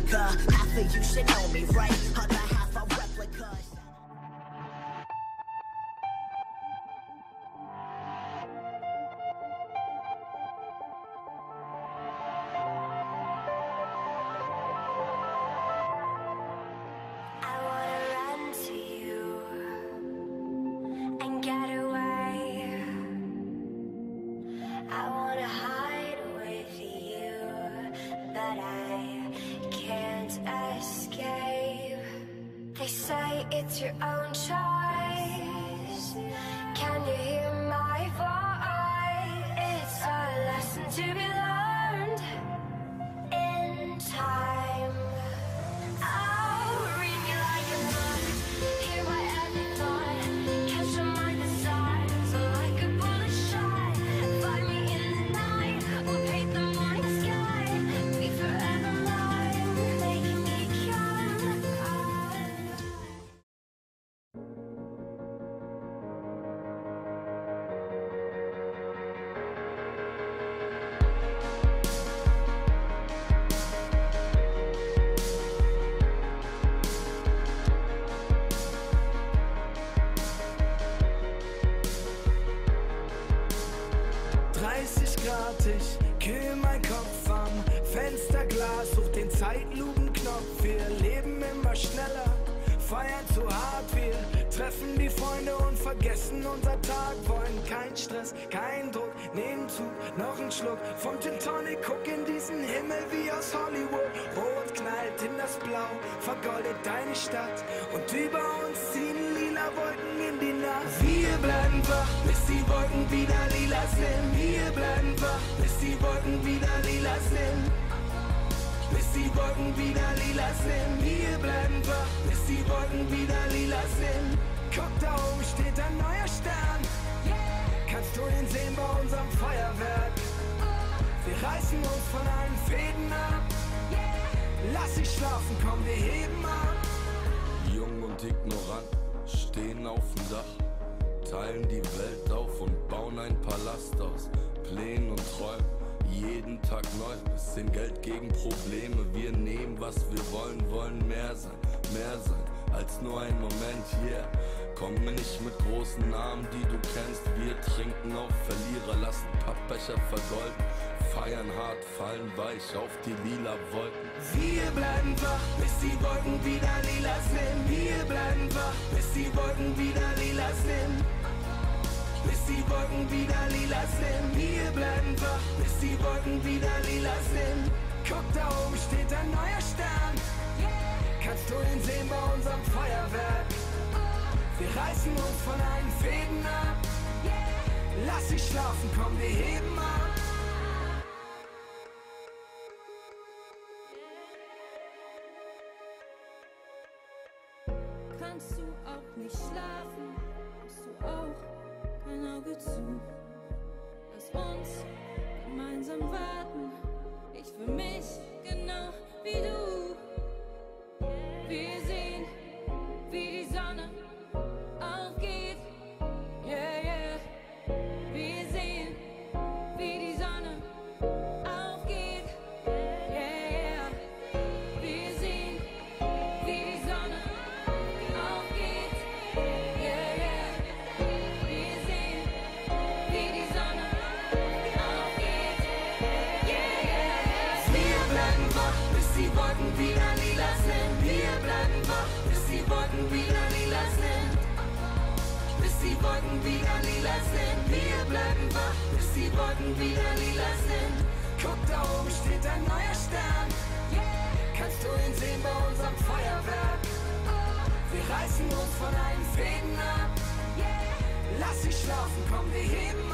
America. Half of you should know me, right? Can't escape. They say it's your own choice. Can you hear Grad, ich kühl mein Kopf am Fensterglas, such den Zeitlupenknopf. Wir leben immer schneller, feiern zu hart. Wir treffen die Freunde und vergessen unser Tag. Wollen kein Stress, kein Druck, nehmen Zug, noch ein Schluck vom Gin Tonic. Guck in diesen Himmel wie aus Hollywood. Rot knallt in das Blau, vergoldet deine Stadt. Und über uns ziehen lila Wolken. Wir bleiben wach, bis die Wolken wieder lila sind. Wir bleiben wach, bis die Wolken wieder lila sind. Bis die Wolken wieder lila sind. Wir bleiben wach, bis die Wolken wieder lila sind. Guck, da oben steht ein neuer Stern. Kannst du ihn sehen bei unserem Feuerwerk? Wir reißen uns von allen Fäden ab. Lass dich schlafen, komm, wir heben stehen auf dem Dach, teilen die Welt auf und bauen ein Palast aus Plänen und Träumen. Jeden Tag neu, bisschen Geld gegen Probleme. Wir nehmen, was wir wollen, wollen mehr sein, mehr sein als nur ein Moment, yeah. Komme nicht mit großen Namen, die du kennst. Wir trinken auf Verlierer, lassen Pappbecher vergolden. Feiern hart, fallen weich auf die lila Wolken. Wir bleiben wach, bis die Wolken wieder lila sind. Wir bleiben wach, Wolken wieder lila sind. Wir bleiben wach, bis die Wolken wieder lila sind. Guck, da oben steht ein neuer Stern. Kannst du ihn sehen bei unserem Feuerwerk? Wir reißen uns von allen Fäden ab. Lass dich schlafen, komm, wir heben ab. Kannst du auch nicht schlafen? Hast du auch kein Auge zu? Lass uns gemeinsam warten. Wolken wieder lila sind. Bis die Wolken wieder lila sind. Wir bleiben wach, bis die Wolken wieder lila sind. Guck, da oben steht ein neuer Stern. Kannst du ihn sehen bei unserem Feuerwerk? Wir reißen uns von allen Fäden ab. Lass dich schlafen, komm, wir heben